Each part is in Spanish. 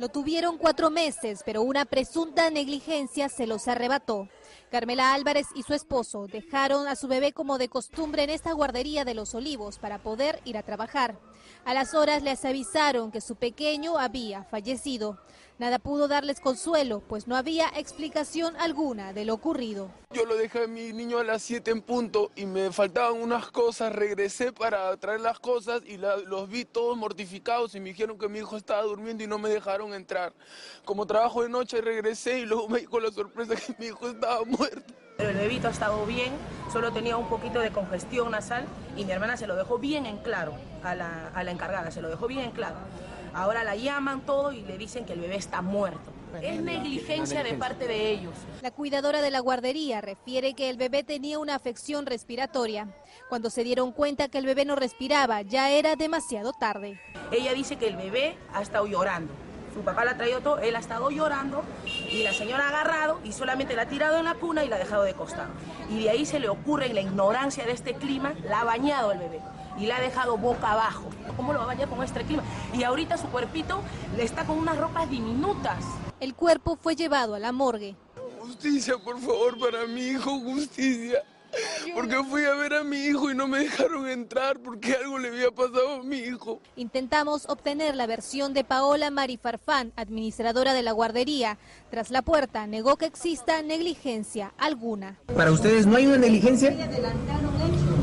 Lo tuvieron cuatro meses, pero una presunta negligencia se los arrebató. Carmela Álvarez y su esposo dejaron a su bebé como de costumbre en esta guardería de los olivos para poder ir a trabajar. A las horas les avisaron que su pequeño había fallecido. Nada pudo darles consuelo, pues no había explicación alguna de lo ocurrido. Yo lo dejé a mi niño a las 7 en punto y me faltaban unas cosas, regresé para traer las cosas y los vi todos mortificados y me dijeron que mi hijo estaba durmiendo y no me dejaron entrar. Como trabajo de noche regresé y luego me dijo la sorpresa que mi hijo estaba muerto. El bebito ha estado bien, solo tenía un poquito de congestión nasal y mi hermana se lo dejó bien en claro a la, a la encargada, se lo dejó bien en claro. Ahora la llaman todo y le dicen que el bebé está muerto. Es negligencia de parte de ellos. La cuidadora de la guardería refiere que el bebé tenía una afección respiratoria. Cuando se dieron cuenta que el bebé no respiraba, ya era demasiado tarde. Ella dice que el bebé ha estado llorando. Su papá la ha traído todo, él ha estado llorando y la señora ha agarrado y solamente la ha tirado en la cuna y la ha dejado de costado. Y de ahí se le ocurre, en la ignorancia de este clima, la ha bañado el bebé y la ha dejado boca abajo. ¿Cómo lo va a bañar con este clima? Y ahorita su cuerpito le está con unas ropas diminutas. El cuerpo fue llevado a la morgue. Justicia, por favor, para mi hijo, justicia. Porque fui a ver a mi hijo y no me dejaron entrar porque algo le había pasado a mi hijo. Intentamos obtener la versión de Paola Marifarfán, administradora de la guardería. Tras la puerta, negó que exista negligencia alguna. ¿Para ustedes no hay una negligencia?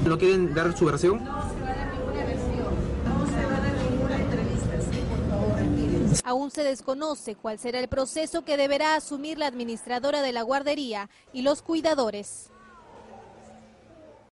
¿No quieren dar su versión? Aún se desconoce cuál será el proceso que deberá asumir la administradora de la guardería y los cuidadores.